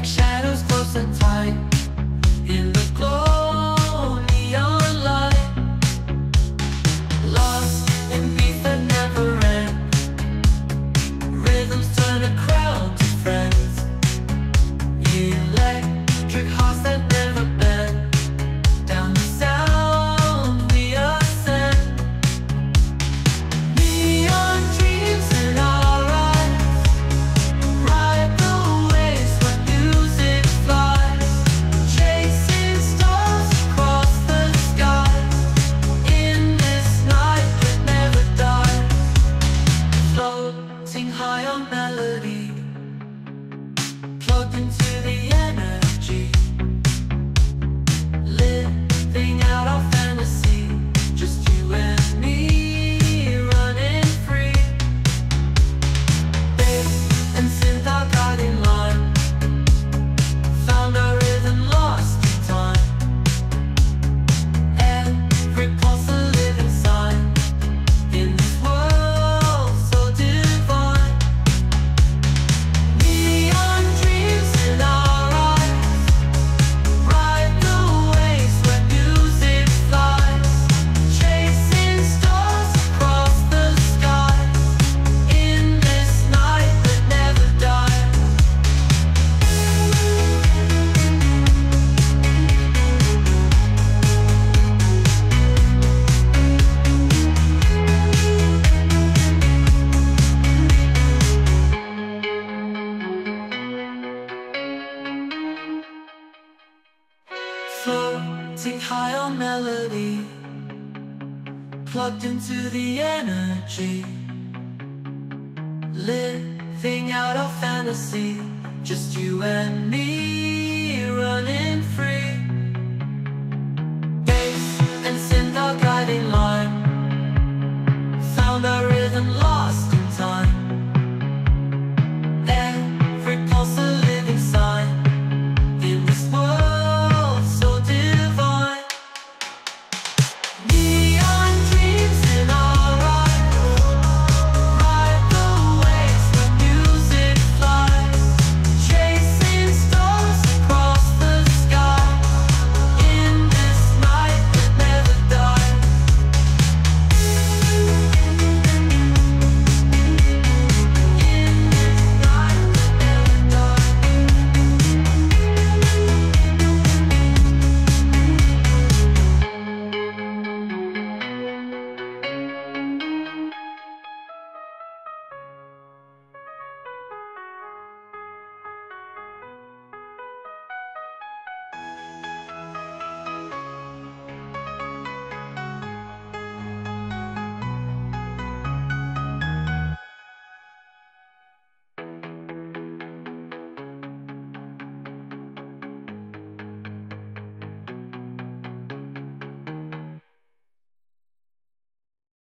reflection Mountains. floating high on melody Plugged into the energy. Living out our fantasy Just you and me.